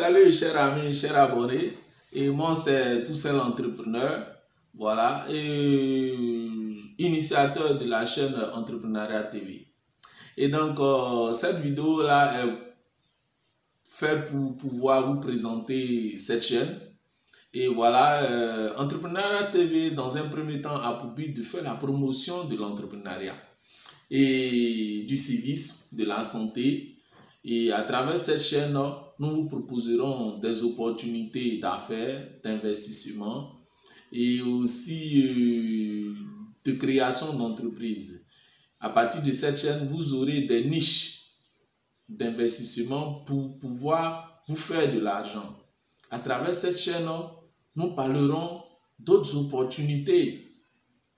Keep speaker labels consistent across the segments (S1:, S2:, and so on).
S1: salut chers amis, chers abonnés. Et moi, c'est Toussaint l'entrepreneur. Voilà. Et initiateur de la chaîne Entrepreneuriat TV. Et donc, euh, cette vidéo-là est faite pour pouvoir vous présenter cette chaîne. Et voilà, euh, Entrepreneuriat TV, dans un premier temps, a pour but de faire la promotion de l'entrepreneuriat et du civisme, de la santé. Et à travers cette chaîne, nous vous proposerons des opportunités d'affaires, d'investissement et aussi euh, de création d'entreprises. À partir de cette chaîne, vous aurez des niches d'investissement pour pouvoir vous faire de l'argent. À travers cette chaîne, nous parlerons d'autres opportunités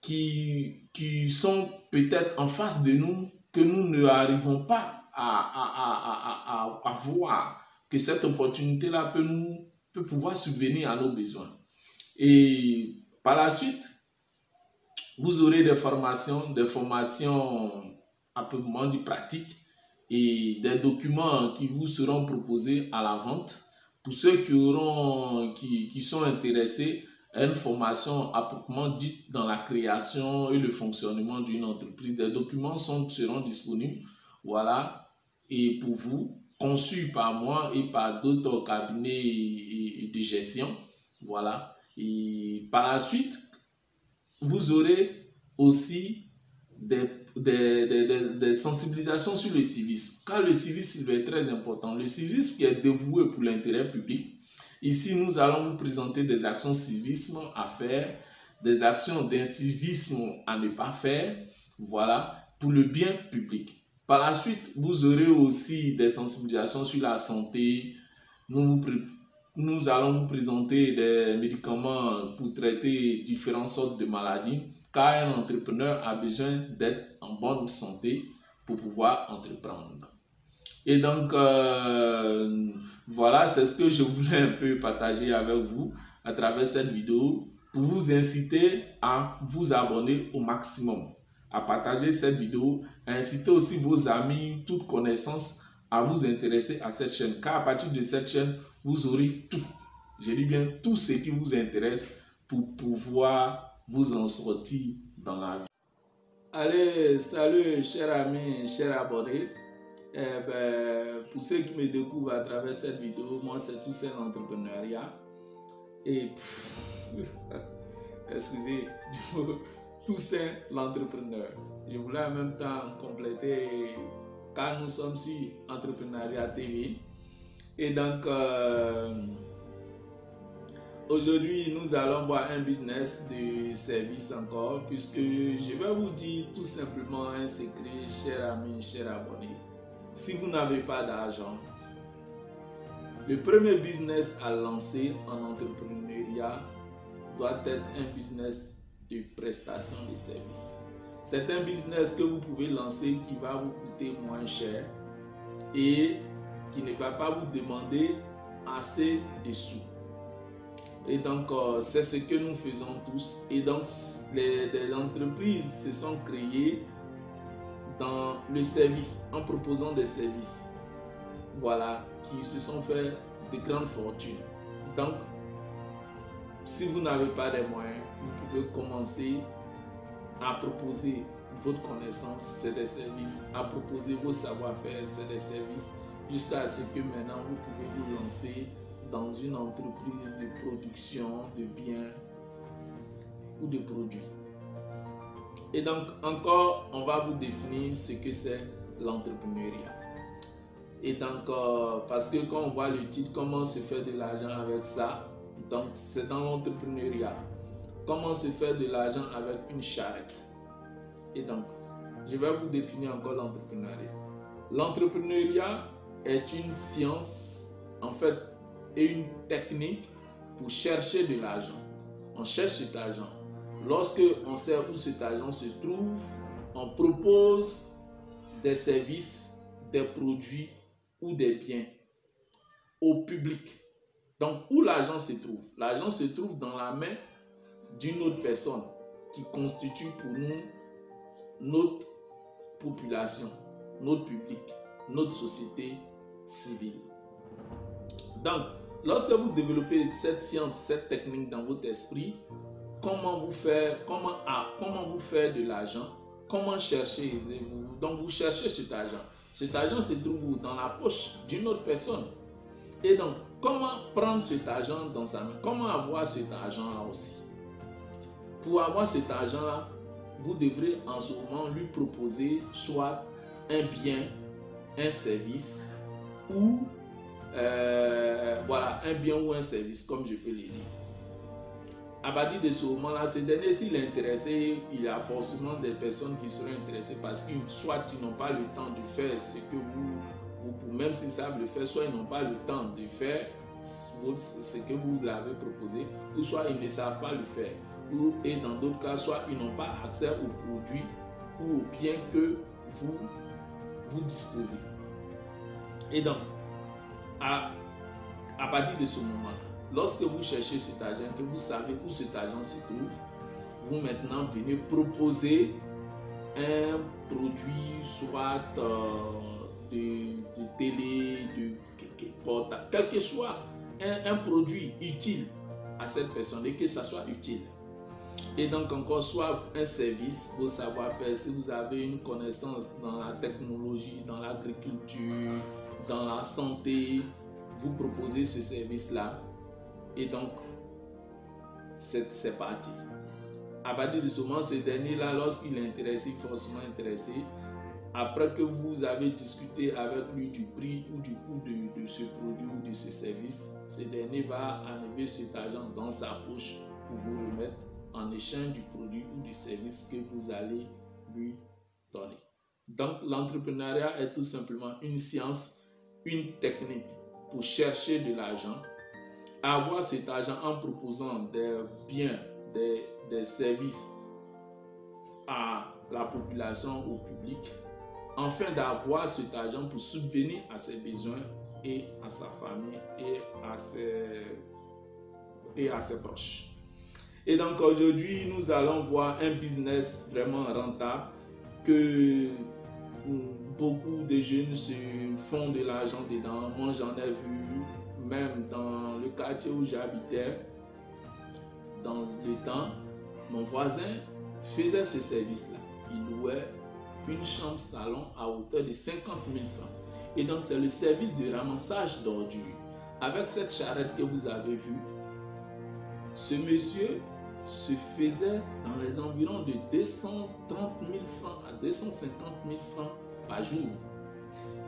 S1: qui, qui sont peut-être en face de nous que nous ne arrivons pas à, à, à, à voir que cette opportunité-là peut, nous, peut pouvoir subvenir à nos besoins. Et par la suite, vous aurez des formations, des formations à peu moins du pratique et des documents qui vous seront proposés à la vente. Pour ceux qui, auront, qui, qui sont intéressés à une formation à proprement dite dans la création et le fonctionnement d'une entreprise, des documents sont, seront disponibles. Voilà. Et pour vous, conçus par moi et par d'autres cabinets de gestion. Voilà. Et par la suite, vous aurez aussi des, sensibilisations sur le civisme. Car le civisme est très important. Le civisme qui est dévoué pour l'intérêt public. Ici, nous allons vous présenter des actions civisme à faire, des actions d'incivisme à ne pas faire. Voilà, pour le bien public. Par la suite, vous aurez aussi des sensibilisations sur la santé. Nous, allons vous présenter des médicaments pour traiter différentes sortes de maladies, car un entrepreneur a besoin d'être en bonne santé pour pouvoir entreprendre. Et donc, euh, voilà, c'est ce que je voulais un peu partager avec vous à travers cette vidéo pour vous inciter à vous abonner au maximum à partager cette vidéo, à inciter aussi vos amis, toutes connaissances à vous intéresser à cette chaîne. Car à partir de cette chaîne, vous aurez tout. Je dis bien tout ce qui vous intéresse pour pouvoir vous en sortir dans la vie. Allez, salut chers amis, chers abonnés. Eh ben, pour ceux qui me découvrent à travers cette vidéo, moi c'est tout seul entrepreneuriat. Et excusez, Toussaint l'entrepreneur. Je voulais en même temps compléter car nous sommes sur Entrepreneuriat TV. Et donc, euh, aujourd'hui, nous allons voir un business de service encore, puisque je vais vous dire tout simplement un secret, chers amis, chers abonnés. Si vous n'avez pas d'argent, le premier business à lancer en entrepreneuriat doit être un business de prestation de services. C'est un business que vous pouvez lancer qui va vous coûter moins cher et qui ne va pas vous demander assez de sous. Et donc, euh, c'est ce que nous faisons tous. Et donc, les, les, entreprises se sont créées dans le service, en proposant des services. Voilà, qui se sont fait de grandes fortunes. Donc, si vous n'avez pas de moyens, vous pouvez commencer à proposer votre connaissance, c'est des services, à proposer vos savoir-faire, c'est des services, jusqu'à ce que maintenant vous pouvez vous lancer dans une entreprise de production de biens ou de produits. Et donc encore, on va vous définir ce que c'est l'entrepreneuriat. Et donc, euh, parce que quand on voit le titre, comment se faire de l'argent avec ça, donc, c'est dans l'entrepreneuriat. Comment se faire de l'argent avec une charrette? Et donc, je vais vous définir encore l'entrepreneuriat. L'entrepreneuriat est une science, en fait, et une technique pour chercher de l'argent. On cherche cet argent. Lorsque on sait où cet argent se trouve, on propose des services, des produits ou des biens au public donc, où l'argent se trouve? L'argent se trouve dans la main d'une autre personne qui constitue pour nous notre population, notre public, notre société civile. Donc, lorsque vous développez cette science, cette technique dans votre esprit, comment vous faire, comment, ah, comment vous faire de l'argent, comment chercher, donc vous cherchez cet argent. Cet argent se trouve dans la poche d'une autre personne. Et donc, comment prendre cet argent dans sa main? Comment avoir cet argent-là aussi? Pour avoir cet argent-là, vous devrez en ce moment lui proposer soit un bien, un service ou euh, voilà, un bien ou un service, comme je peux le dire. À partir de ce moment-là, ce dernier, s'il est intéressé, il y a forcément des personnes qui seront intéressées parce que soit ils n'ont pas le temps de faire ce que vous, même s'ils savent le faire, soit ils n'ont pas le temps de faire ce que vous l'avez proposé, ou soit ils ne savent pas le faire. Ou, et dans d'autres cas, soit ils n'ont pas accès aux produits ou aux biens que vous, vous disposez. Et donc, à, partir de ce moment-là, lorsque vous cherchez cet argent, que vous savez où cet argent se trouve, vous maintenant venez proposer un produit, soit euh, de, télé, de portable, quel que soit un, produit utile à cette personne et que ça soit utile. Et donc encore soit un service, vos savoir-faire, si vous avez une connaissance dans la technologie, dans l'agriculture, dans la santé, vous proposez ce service-là. Et donc, c'est parti. À partir ce moment, ce dernier-là, lorsqu'il est intéressé, forcément intéressé, après que vous avez discuté avec lui du prix ou du coût de, ce produit ou de ce service, ce dernier va enlever cet argent dans sa poche pour vous remettre en échange du produit ou du service que vous allez lui donner. Donc l'entrepreneuriat est tout simplement une science, une technique pour chercher de l'argent, avoir cet argent en proposant des biens, des, des services à la population, au public, afin d'avoir cet argent pour subvenir à ses besoins et à sa famille et à ses, et à ses proches. Et donc aujourd'hui, nous allons voir un business vraiment rentable que beaucoup de jeunes se font de l'argent dedans. Moi, j'en ai vu même dans le quartier où j'habitais, dans le temps, mon voisin faisait ce service-là. Il louait une chambre salon à hauteur de 50 000 francs. Et donc, c'est le service de ramassage d'ordures. Avec cette charrette que vous avez vue, ce monsieur se faisait dans les environs de 230 000 francs à 250 000 francs par jour.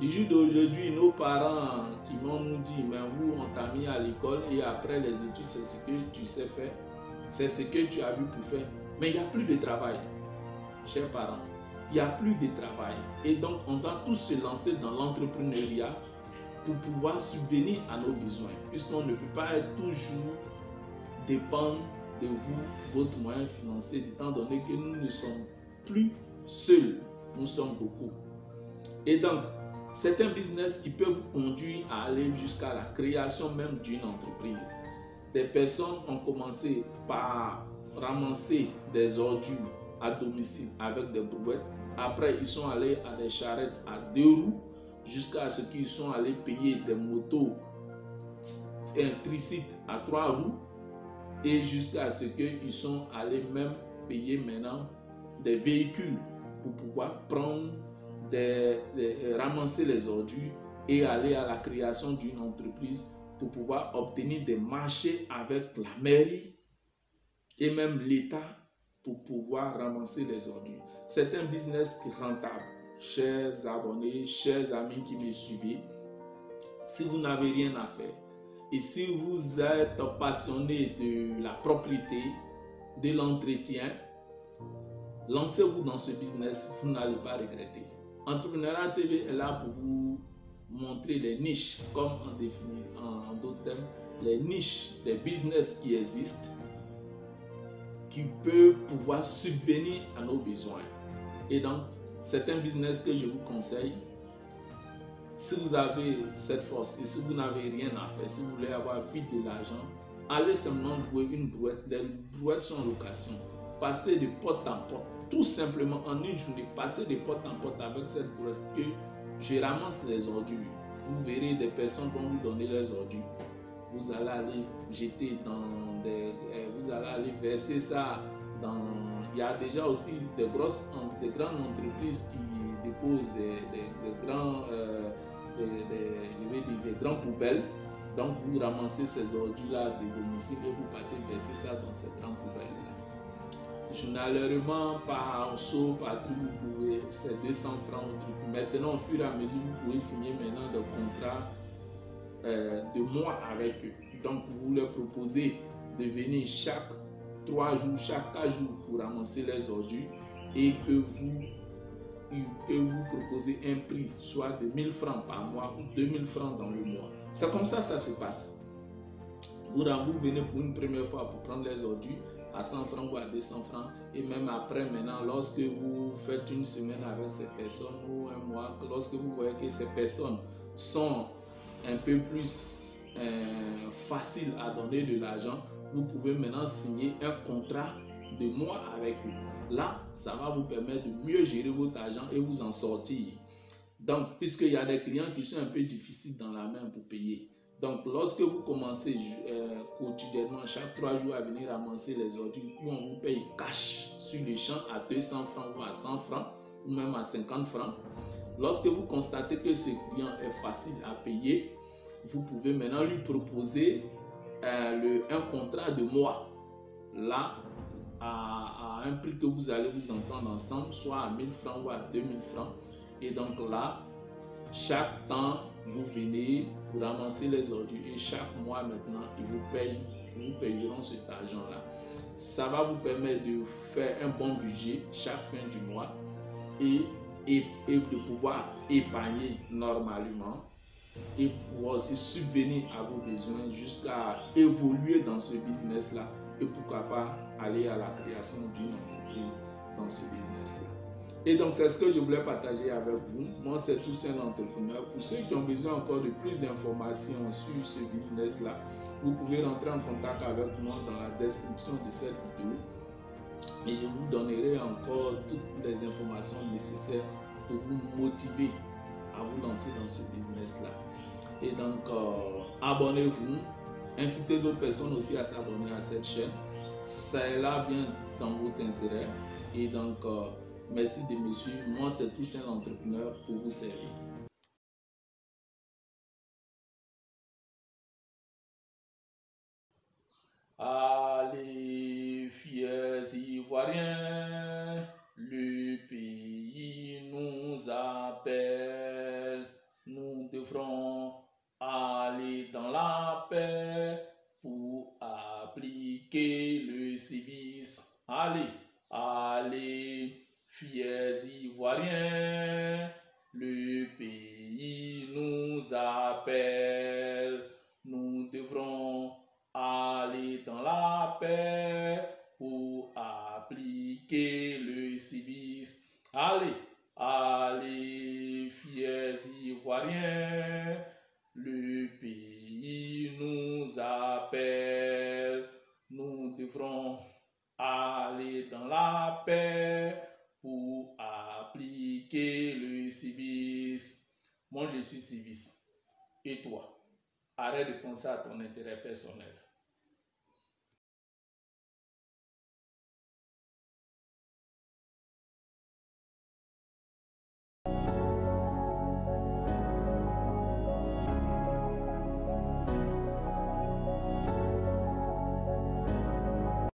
S1: Du jour d'aujourd'hui, nos parents qui vont nous dire, mais vous, on t'a mis à l'école et après les études, c'est ce que tu sais faire, c'est ce que tu as vu pour faire. Mais il n'y a plus de travail, chers parents. Il n'y a plus de travail. Et donc, on doit tous se lancer dans l'entrepreneuriat pour pouvoir subvenir à nos besoins, puisqu'on ne peut pas être toujours dépendre de vous, votre moyen financier, étant donné que nous ne sommes plus seuls, nous sommes beaucoup. Et donc, c'est un business qui peut vous conduire à aller jusqu'à la création même d'une entreprise. Des personnes ont commencé par ramasser des ordures à domicile avec des brouettes. Après, ils sont allés à des charrettes à deux roues jusqu'à ce qu'ils sont allés payer des motos tricycle à trois roues et jusqu'à ce qu'ils sont allés même payer maintenant des véhicules pour pouvoir prendre, des, ramasser les ordures et aller à la création d'une entreprise pour pouvoir obtenir des marchés avec la mairie et même l'État pour pouvoir ramasser les ordures. C'est un business rentable. Chers abonnés, chers amis qui me suivent, si vous n'avez rien à faire, et si vous êtes passionné de la propriété, de l'entretien, lancez-vous dans ce business, vous n'allez pas regretter. Entrepreneuriat TV est là pour vous montrer les niches, comme on définit en d'autres termes, les niches des business qui existent, qui peuvent pouvoir subvenir à nos besoins. Et donc, c'est un business que je vous conseille si vous avez cette force et si vous n'avez rien à faire, si vous voulez avoir vite de l'argent, allez simplement louer une brouette. Les brouettes sont en location. Passez de porte en porte. Tout simplement en une journée, passez de porte en porte avec cette brouette que je ramasse les ordures. vous verrez des personnes dont vous donnez leurs ordures. Vous allez aller jeter dans Euh, vous allez aller verser ça dans. Il y a déjà aussi des grosses, des grandes entreprises qui déposent des, des, grands, euh, des, des grandes poubelles. Donc vous ramassez ces ordures-là de domicile et vous partez verser ça dans ces grandes poubelles-là journalièrement par saut, par truc, vous pouvez, c'est 200 francs. Maintenant, au fur et à mesure, vous pouvez signer maintenant des contrats euh, de mois avec eux. Donc, vous leur proposez de venir chaque 3 jours, chaque 4 jours pour ramasser les ordures et que vous, que vous proposez un prix soit de 1000 francs par mois ou 2000 francs dans le mois. C'est comme ça que ça se passe. Vous, vous venez pour une première fois pour prendre les ordures à 100 francs ou à 200 francs. Et même après, maintenant, lorsque vous faites une semaine avec ces personnes ou un mois, lorsque vous voyez que ces personnes sont un peu plus euh, faciles à donner de l'argent, vous pouvez maintenant signer un contrat de mois avec eux. Là, ça va vous permettre de mieux gérer votre argent et vous en sortir. Donc, puisqu'il y a des clients qui sont un peu difficiles dans la main pour payer, donc, lorsque vous commencez euh, quotidiennement, chaque trois jours, à venir ramasser les ordures, où on vous paye cash sur les champs à 200 francs ou à 100 francs, ou même à 50 francs, lorsque vous constatez que ce client est facile à payer, vous pouvez maintenant lui proposer euh, le, un contrat de mois. Là, à, un prix que vous allez vous entendre ensemble, soit à 1000 francs ou à 2000 francs. Et donc là, chaque temps, vous venez pour ramasser les ordures et chaque mois maintenant, ils vous payent, vous payeront cet argent-là. Ça va vous permettre de faire un bon budget chaque fin du mois et, et, et de pouvoir épargner normalement et pouvoir aussi subvenir à vos besoins jusqu'à évoluer dans ce business-là et pourquoi pas aller à la création d'une entreprise dans ce business-là. Et donc, c'est ce que je voulais partager avec vous. Moi, c'est tous un entrepreneur. Pour ceux qui ont besoin encore de plus d'informations sur ce business-là, vous pouvez rentrer en contact avec moi dans la description de cette vidéo. Et je vous donnerai encore toutes les informations nécessaires pour vous motiver à vous lancer dans ce business-là. Et donc, euh, abonnez-vous. Incitez d'autres personnes aussi à s'abonner à cette chaîne. C'est là bien dans votre intérêt. Et donc, euh, Merci de me suivre. Moi, c'est tout un entrepreneur pour vous servir. Allez, fiers Ivoiriens, le pays nous appelle. La paix pour appliquer le civisme. Allez, allez fiers Ivoiriens, le pays nous appelle. Nous devrons aller dans la paix pour appliquer le civisme. Allez, allez, fiers Ivoiriens, le pays nous appelle. Nous devrons aller dans la paix pour appliquer le civisme. Moi, je suis civis. Et toi, arrête de penser à ton intérêt personnel.